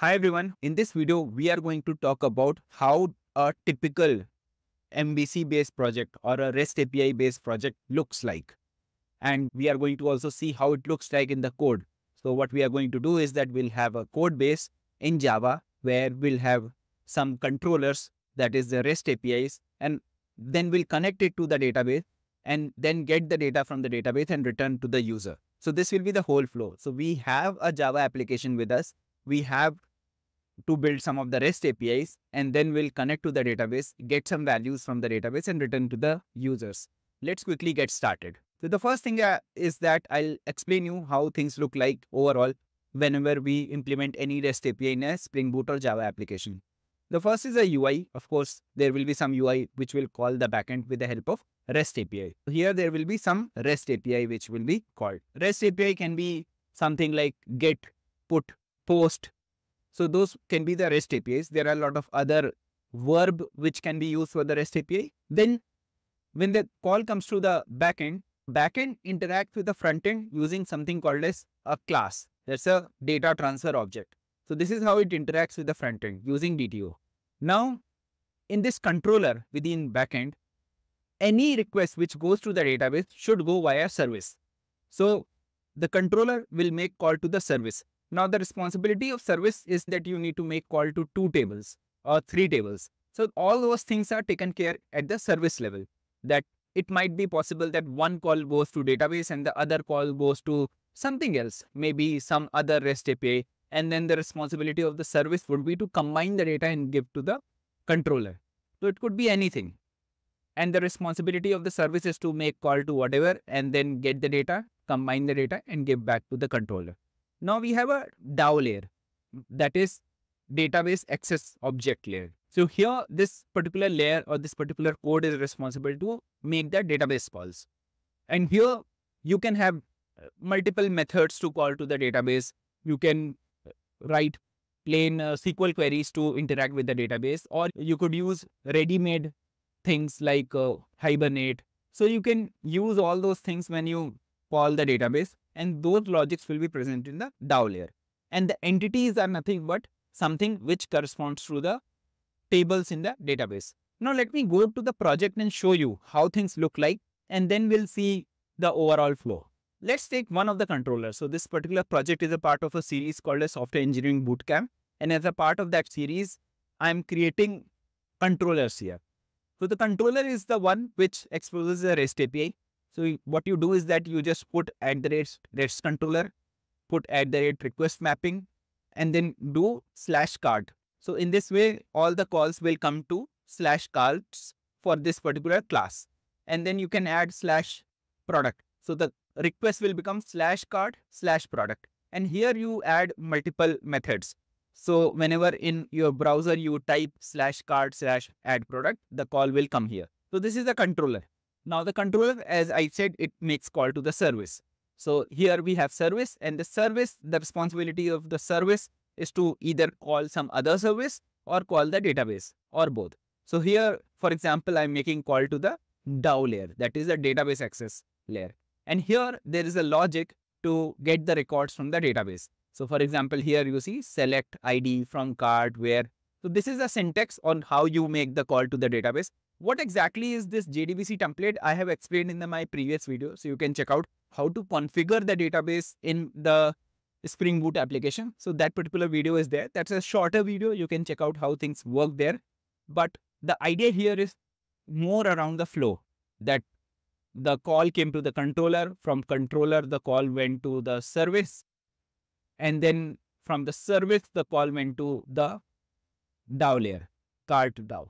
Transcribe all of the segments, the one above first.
Hi everyone, in this video we are going to talk about how a typical MVC based project or a REST API based project looks like. And we are going to also see how it looks like in the code. So what we are going to do is that we'll have a code base in Java where we'll have some controllers that is the REST APIs and then we'll connect it to the database and then get the data from the database and return to the user. So this will be the whole flow. So we have a Java application with us. We have to build some of the REST APIs and then we'll connect to the database, get some values from the database and return to the users. Let's quickly get started. So the first thing uh, is that I'll explain you how things look like overall whenever we implement any REST API in a Spring Boot or Java application. The first is a UI. Of course, there will be some UI which will call the backend with the help of REST API. Here there will be some REST API which will be called. REST API can be something like get, put, post, so those can be the REST APIs. There are a lot of other verb which can be used for the REST API. Then when the call comes to the backend, backend interacts with the frontend using something called as a class. That's a data transfer object. So this is how it interacts with the frontend using DTO. Now, in this controller within backend, any request which goes to the database should go via service. So the controller will make call to the service. Now the responsibility of service is that you need to make call to two tables or three tables. So all those things are taken care at the service level that it might be possible that one call goes to database and the other call goes to something else, maybe some other REST API. And then the responsibility of the service would be to combine the data and give to the controller. So it could be anything. And the responsibility of the service is to make call to whatever and then get the data, combine the data and give back to the controller. Now we have a DAO layer that is database access object layer. So here this particular layer or this particular code is responsible to make the database calls. And here you can have uh, multiple methods to call to the database. You can uh, write plain uh, SQL queries to interact with the database or you could use ready-made things like uh, Hibernate. So you can use all those things when you call the database and those logics will be present in the DAO layer. And the entities are nothing but something which corresponds to the tables in the database. Now let me go to the project and show you how things look like and then we'll see the overall flow. Let's take one of the controllers. So this particular project is a part of a series called a Software Engineering Bootcamp. And as a part of that series, I'm creating controllers here. So the controller is the one which exposes the REST API. So what you do is that you just put at the rest, REST controller, put at the rate request mapping, and then do slash cart. So in this way, all the calls will come to slash carts for this particular class. And then you can add slash product. So the request will become slash cart slash product. And here you add multiple methods. So whenever in your browser you type slash cart slash add product, the call will come here. So this is the controller. Now the controller, as I said, it makes call to the service. So here we have service and the service, the responsibility of the service is to either call some other service or call the database or both. So here, for example, I'm making call to the DAO layer, that is the database access layer. And here there is a logic to get the records from the database. So for example, here you see select ID from cart where. So this is a syntax on how you make the call to the database. What exactly is this JDBC template? I have explained in the, my previous video. So you can check out how to configure the database in the Spring Boot application. So that particular video is there. That's a shorter video. You can check out how things work there. But the idea here is more around the flow that the call came to the controller. From controller, the call went to the service. And then from the service, the call went to the DAO layer, cart to DAO.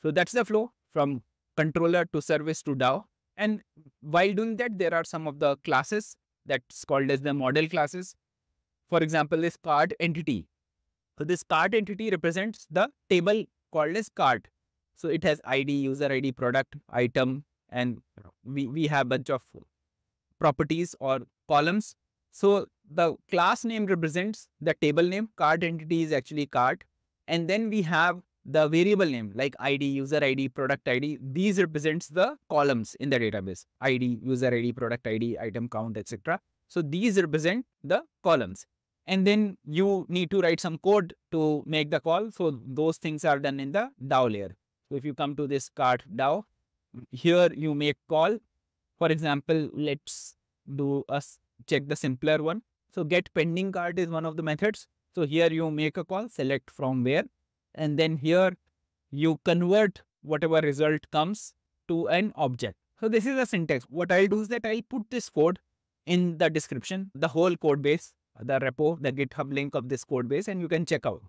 So that's the flow from controller to service to DAO. And while doing that, there are some of the classes that's called as the model classes. For example, this cart entity. So this cart entity represents the table called as cart. So it has ID, user ID, product, item, and we, we have bunch of properties or columns. So the class name represents the table name. Cart entity is actually cart. And then we have the variable name like id user id product id these represents the columns in the database id user id product id item count etc so these represent the columns And then you need to write some code to make the call. So those things are done in the DAO layer. So if you come to this cart DAO, here you make call. For example, let's do us check the simpler one. So get pending cart is one of the methods. So here you make a call, select from where, and then here you convert whatever result comes to an object. So this is the syntax. What I'll do is that I'll put this code in the description, the whole code base, the repo, the GitHub link of this code base, and you can check out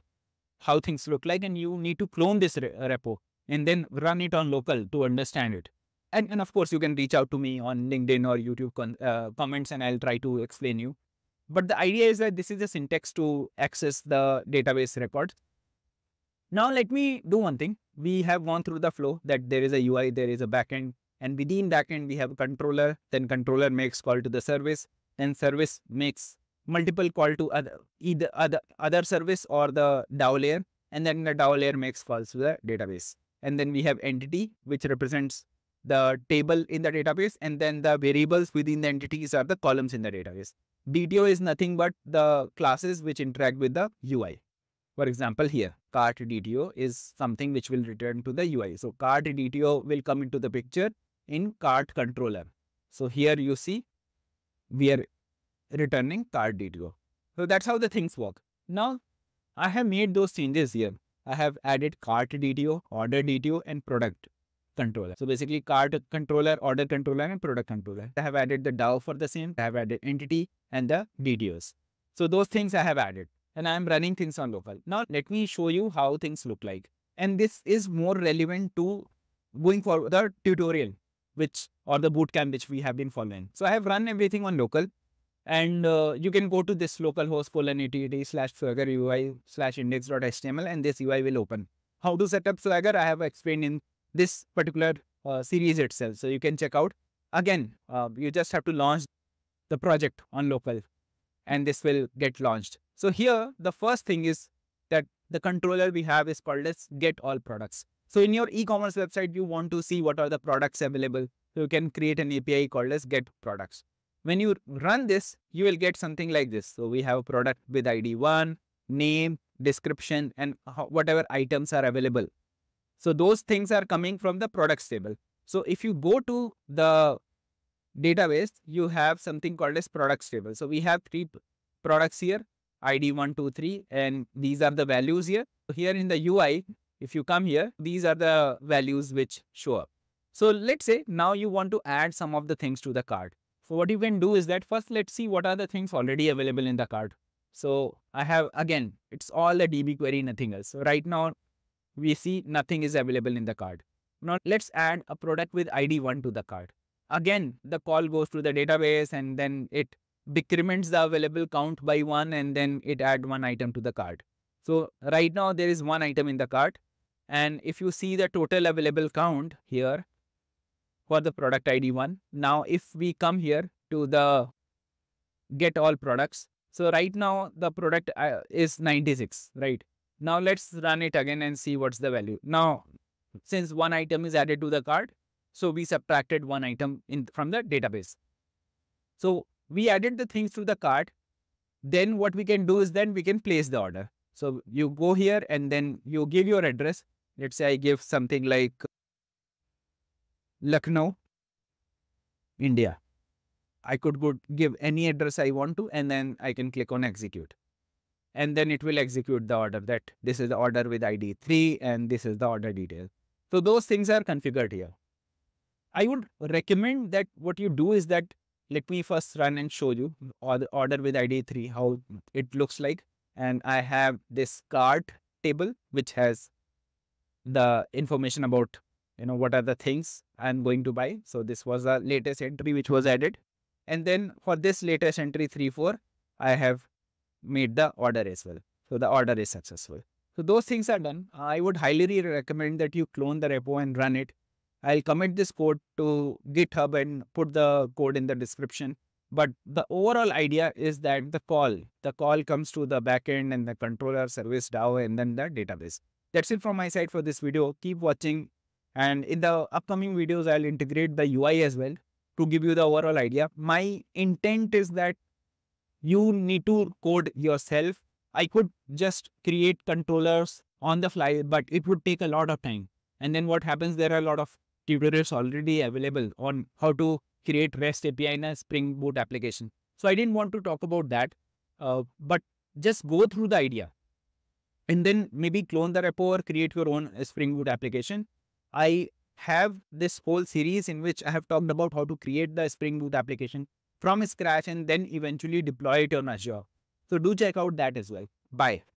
how things look like. And you need to clone this re repo and then run it on local to understand it. And, and of course, you can reach out to me on LinkedIn or YouTube uh, comments and I'll try to explain you. But the idea is that this is a syntax to access the database records. Now let me do one thing. We have gone through the flow that there is a UI, there is a backend, and within backend we have a controller. Then controller makes call to the service, then service makes multiple call to other either other other service or the DAO layer, and then the DAO layer makes calls to the database. And then we have entity, which represents the table in the database, and then the variables within the entities are the columns in the database. DTO is nothing but the classes which interact with the UI. For example, here, cart DTO is something which will return to the UI. So cart DTO will come into the picture in cart controller. So here you see, we are returning cart DTO. So that's how the things work. Now, I have made those changes here. I have added cart DTO, order DTO, and product controller. So basically cart controller, order controller, and product controller. I have added the DAO for the same. I have added entity and the DTOs. So those things I have added and I'm running things on local. Now let me show you how things look like. And this is more relevant to going for the tutorial which or the bootcamp which we have been following. So I have run everything on local and uh, you can go to this localhost colon 8080 slash swagger UI slash index.html and this UI will open. How to set up Swagger I have explained in this particular uh, series itself. So you can check out. Again, uh, you just have to launch the project on local and this will get launched. So here, the first thing is that the controller we have is called as get all products. So in your e-commerce website, you want to see what are the products available. So you can create an API called as get products. When you run this, you will get something like this. So we have a product with ID 1, name, description, and whatever items are available. So those things are coming from the products table. So if you go to the database, you have something called as products table. So we have three products here. ID 1, 2, 3 and these are the values here. So here in the UI, if you come here, these are the values which show up. So let's say now you want to add some of the things to the cart. So what you can do is that first let's see what are the things already available in the cart. So I have again, it's all a DB query, nothing else. So right now we see nothing is available in the cart. Now let's add a product with ID 1 to the cart. Again, the call goes to the database and then it decrements the available count by one and then it add one item to the cart. So right now there is one item in the cart and if you see the total available count here for the product ID one. Now if we come here to the get all products. So right now the product uh, is 96, right? Now let's run it again and see what's the value. Now, since one item is added to the cart, so we subtracted one item in from the database. So we added the things to the cart. Then what we can do is then we can place the order. So you go here and then you give your address. Let's say I give something like Lucknow, India. I could give any address I want to and then I can click on execute. And then it will execute the order that this is the order with ID 3 and this is the order detail. So those things are configured here. I would recommend that what you do is that let me first run and show you the order with ID3, how it looks like. And I have this cart table, which has the information about, you know, what are the things I'm going to buy. So this was the latest entry which was added. And then for this latest entry 3, 4, I have made the order as well. So the order is successful. So those things are done. I would highly recommend that you clone the repo and run it I'll commit this code to GitHub and put the code in the description. But the overall idea is that the call, the call comes to the backend and the controller service DAO and then the database. That's it from my side for this video. Keep watching. And in the upcoming videos, I'll integrate the UI as well to give you the overall idea. My intent is that you need to code yourself. I could just create controllers on the fly, but it would take a lot of time. And then what happens, there are a lot of tutorials already available on how to create REST API in a Spring Boot application. So I didn't want to talk about that, uh, but just go through the idea and then maybe clone the repo or create your own Spring Boot application. I have this whole series in which I have talked about how to create the Spring Boot application from scratch and then eventually deploy it on Azure. So do check out that as well. Bye.